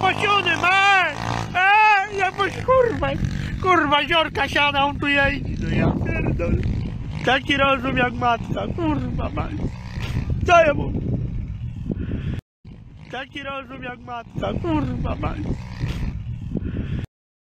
posiony, ma! Ja boś kurwa, kurwa, ziorka siada, on tu jeździ, no ja pierdolę. Taki rozum jak matka, kurwa, mać. Co ja mówię? Taki rozum jak matka, kurwa, mać.